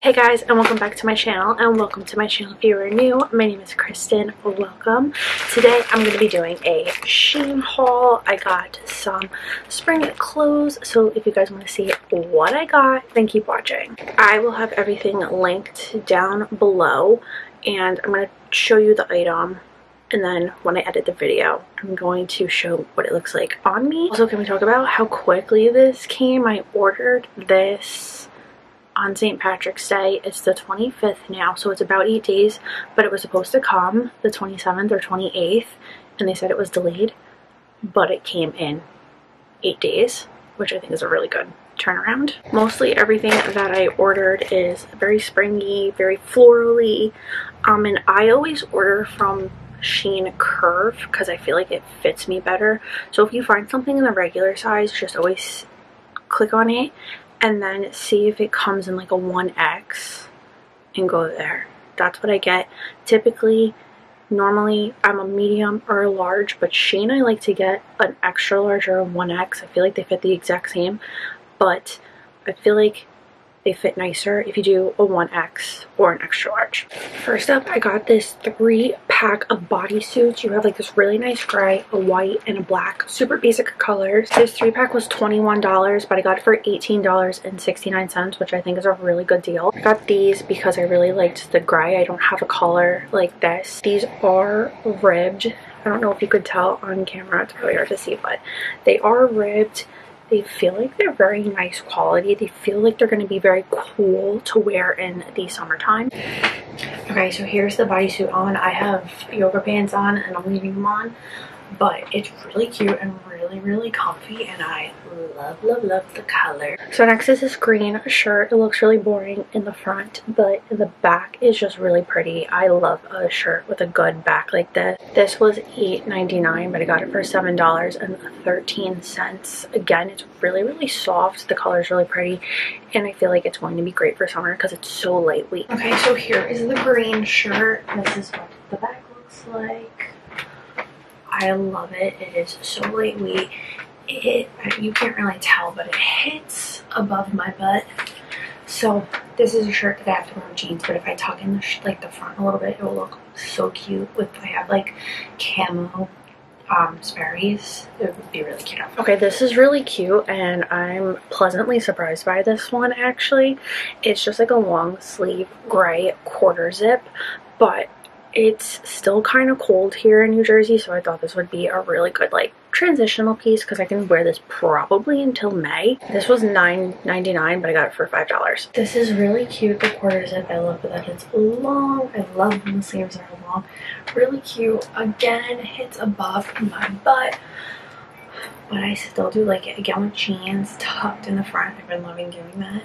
Hey guys and welcome back to my channel and welcome to my channel if you are new. My name is Kristen. Welcome. Today I'm going to be doing a Shein haul. I got some spring clothes so if you guys want to see what I got then keep watching. I will have everything linked down below and I'm going to show you the item and then when I edit the video I'm going to show what it looks like on me. Also can we talk about how quickly this came? I ordered this on St. Patrick's Day. It's the 25th now, so it's about eight days, but it was supposed to come the 27th or 28th, and they said it was delayed, but it came in eight days, which I think is a really good turnaround. Mostly everything that I ordered is very springy, very florally, um, and I always order from Shein Curve because I feel like it fits me better. So if you find something in the regular size, just always click on it and then see if it comes in like a 1X and go there. That's what I get. Typically, normally I'm a medium or a large, but Shein I like to get an extra large or a 1X. I feel like they fit the exact same, but I feel like they fit nicer if you do a 1X or an extra large. First up, I got this three pack of bodysuits. You have like this really nice gray, a white, and a black. Super basic colors. This three pack was $21, but I got it for $18.69, which I think is a really good deal. I got these because I really liked the gray. I don't have a collar like this. These are ribbed. I don't know if you could tell on camera. It's really hard to see, but they are ribbed. They feel like they're very nice quality. They feel like they're going to be very cool to wear in the summertime. Okay, so here's the bodysuit on. I have yoga pants on and I'm leaving them on, but it's really cute and really, really comfy and I love, love, love the color. So next is this green shirt. It looks really boring in the front, but the back is just really pretty. I love a shirt with a good back like this. This was $8.99, but I got it for $7.13. Again, it's really, really soft. The color is really pretty, and I feel like it's going to be great for summer because it's so lightweight. Okay, so here is the green shirt. This is what the back looks like. I love it. It is so lightweight it you can't really tell but it hits above my butt so this is a shirt that I have to wear with jeans but if I tuck in the like the front a little bit it will look so cute with I have like camo um, Sperry's. It would be really cute. Okay, this is really cute and I'm pleasantly surprised by this one actually. It's just like a long sleeve gray quarter zip, but it's still kind of cold here in New Jersey, so I thought this would be a really good like transitional piece because I can wear this probably until May. This was $9.99, but I got it for $5. This is really cute, the quarter zip. I love that it's long. I love when the sleeves are long. Really cute. Again, hits above my butt. But I still do like it. Again with jeans tucked in the front. I've been loving doing that.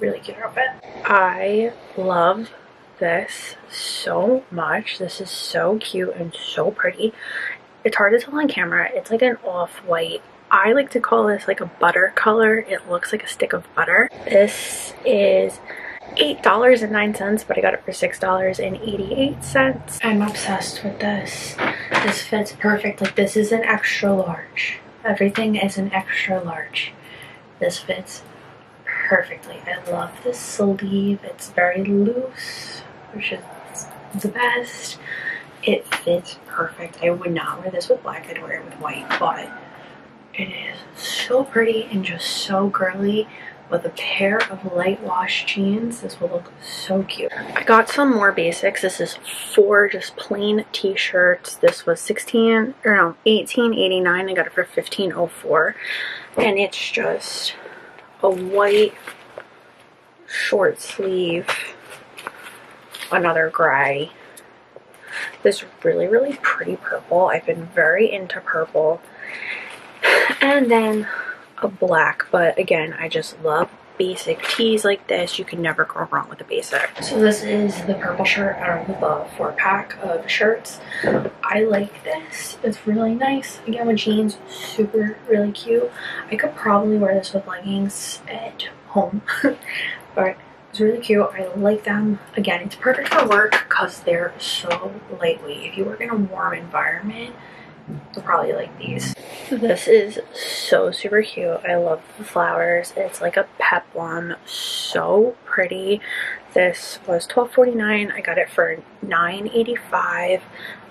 Really cute outfit. I love this so much. This is so cute and so pretty. It's hard to tell on camera. It's like an off-white. I like to call this like a butter color. It looks like a stick of butter. This is $8.09, but I got it for $6.88. I'm obsessed with this. This fits perfect. Like this is an extra large. Everything is an extra large. This fits perfectly. I love this sleeve. It's very loose which is the best. It fits perfect. I would not wear this with black. I'd wear it with white, but it is so pretty and just so girly. With a pair of light wash jeans, this will look so cute. I got some more basics. This is four just plain t-shirts. This was 16 or no, 18.89. I got it for 15.04, and it's just a white short sleeve another gray. This really, really pretty purple. I've been very into purple. And then a black, but again, I just love basic tees like this. You can never go wrong with a basic. So this is the purple shirt out of the four pack of shirts. I like this. It's really nice. Again with jeans, super, really cute. I could probably wear this with leggings at home, but really cute. I like them. Again, it's perfect for work because they're so lightweight. If you work in a warm environment, you'll probably like these. This is so super cute. I love the flowers. It's like a peplum. So pretty. This was $12.49. I got it for $9.85.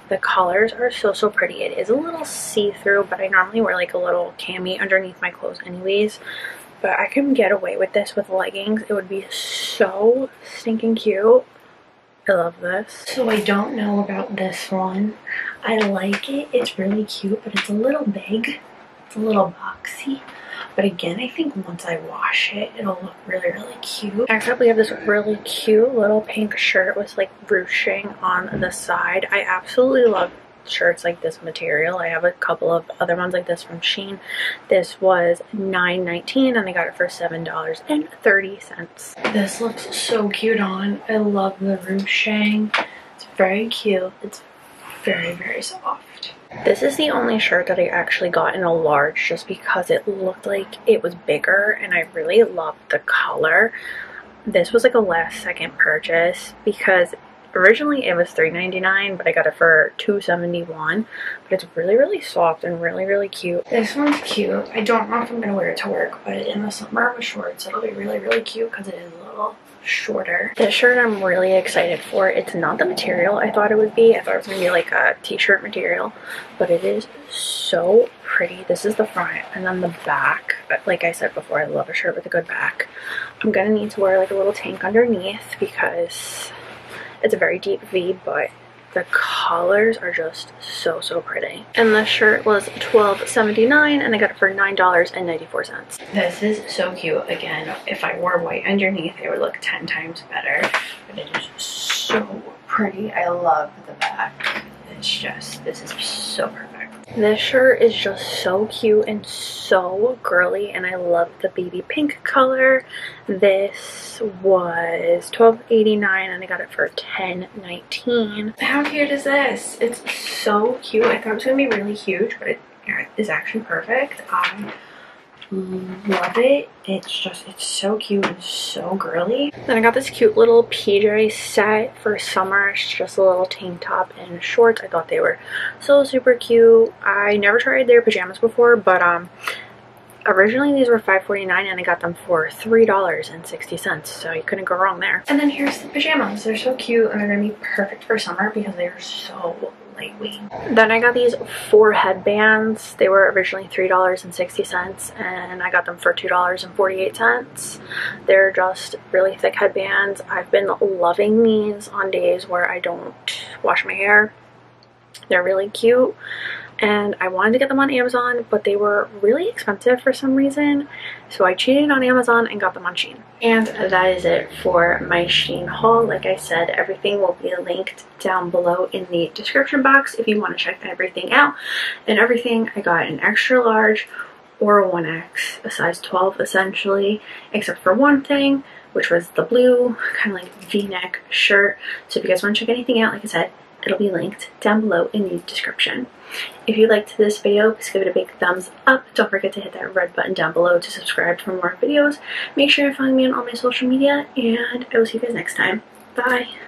The colors are so, so pretty. It is a little see-through, but I normally wear like a little cami underneath my clothes anyways. But I can get away with this with leggings. It would be so stinking cute. I love this. So I don't know about this one. I like it. It's really cute, but it's a little big. It's a little boxy. But again, I think once I wash it, it'll look really, really cute. Next up, we have this really cute little pink shirt with like ruching on the side. I absolutely love shirts like this material. I have a couple of other ones like this from Shein. This was $9.19 and I got it for $7.30. This looks so cute on. I love the ruching. It's very cute. It's very, very soft. This is the only shirt that I actually got in a large just because it looked like it was bigger and I really loved the color. This was like a last second purchase because originally it was $3.99 but I got it for $2.71 but it's really really soft and really really cute. This one's cute. I don't know if I'm going to wear it to work but in the summer with shorts it'll be really really cute because it is a little shorter. This shirt I'm really excited for. It's not the material I thought it would be. I thought it was going to be like a t-shirt material, but it is so pretty. This is the front and then the back. Like I said before, I love a shirt with a good back. I'm going to need to wear like a little tank underneath because it's a very deep V, but the colors are just so, so pretty. And the shirt was $12.79 and I got it for $9.94. This is so cute. Again, if I wore white underneath, it would look 10 times better. But it is so pretty. I love the back. It's just, this is so perfect. This shirt is just so cute and so girly and I love the baby pink color. This was $12.89 and I got it for $10.19. How cute is this? It's so cute. I thought it was going to be really huge but it is actually perfect. I love it. It's just, it's so cute and so girly. Then I got this cute little PJ set for summer. It's just a little tank top and shorts. I thought they were so super cute. I never tried their pajamas before, but um, originally these were $5.49 and I got them for $3.60 so you couldn't go wrong there. And then here's the pajamas. They're so cute and they're gonna be perfect for summer because they're so lightweight. Then I got these four headbands. They were originally $3.60 and I got them for $2.48. They're just really thick headbands. I've been loving these on days where I don't wash my hair. They're really cute and I wanted to get them on Amazon but they were really expensive for some reason so I cheated on Amazon and got them on Shein. And that is it for my Shein haul. Like I said everything will be linked down below in the description box if you want to check everything out. And everything I got an extra large or a 1X, a size 12 essentially, except for one thing which was the blue kind of like v-neck shirt. So if you guys want to check anything out, like I said, it'll be linked down below in the description. If you liked this video, please give it a big thumbs up. Don't forget to hit that red button down below to subscribe for more videos. Make sure to follow me on all my social media, and I will see you guys next time. Bye!